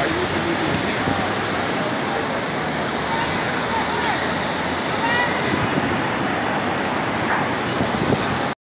Aí,